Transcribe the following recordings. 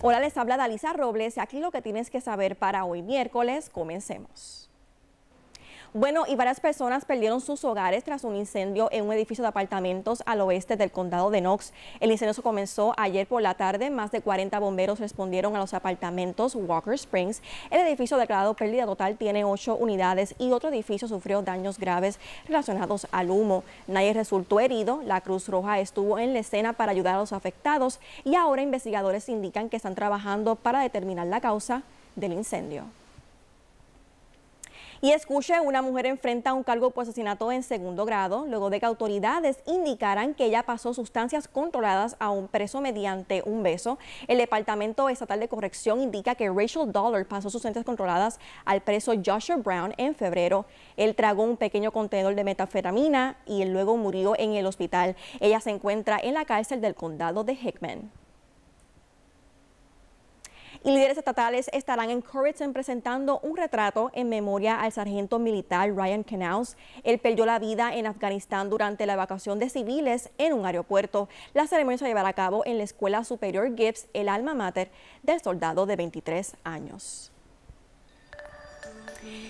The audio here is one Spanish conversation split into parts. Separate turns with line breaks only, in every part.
Hola, les habla Dalisa Robles y aquí lo que tienes que saber para hoy miércoles. Comencemos. Bueno, y varias personas perdieron sus hogares tras un incendio en un edificio de apartamentos al oeste del condado de Knox. El incendio se comenzó ayer por la tarde. Más de 40 bomberos respondieron a los apartamentos Walker Springs. El edificio declarado pérdida total tiene ocho unidades y otro edificio sufrió daños graves relacionados al humo. Nadie resultó herido. La Cruz Roja estuvo en la escena para ayudar a los afectados y ahora investigadores indican que están trabajando para determinar la causa del incendio. Y escuche, una mujer enfrenta un cargo por asesinato en segundo grado luego de que autoridades indicaran que ella pasó sustancias controladas a un preso mediante un beso. El Departamento Estatal de Corrección indica que Rachel Dollar pasó sustancias controladas al preso Joshua Brown en febrero. Él tragó un pequeño contenedor de metafetamina y luego murió en el hospital. Ella se encuentra en la cárcel del condado de Hickman. Y líderes estatales estarán en Curriton presentando un retrato en memoria al sargento militar Ryan Canals. Él perdió la vida en Afganistán durante la evacuación de civiles en un aeropuerto. La ceremonia se llevará a cabo en la Escuela Superior Gibbs, el alma mater del soldado de 23 años.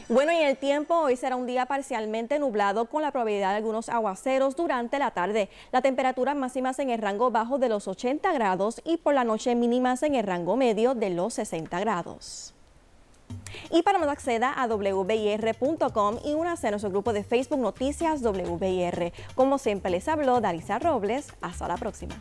Bueno, y el tiempo hoy será un día parcialmente nublado con la probabilidad de algunos aguaceros durante la tarde. La temperatura máximas en el rango bajo de los 80 grados y por la noche mínimas en el rango medio de los 60 grados. Y para más acceda a wbir.com y únase a nuestro grupo de Facebook Noticias WBIR. Como siempre les habló Darisa Robles. Hasta la próxima.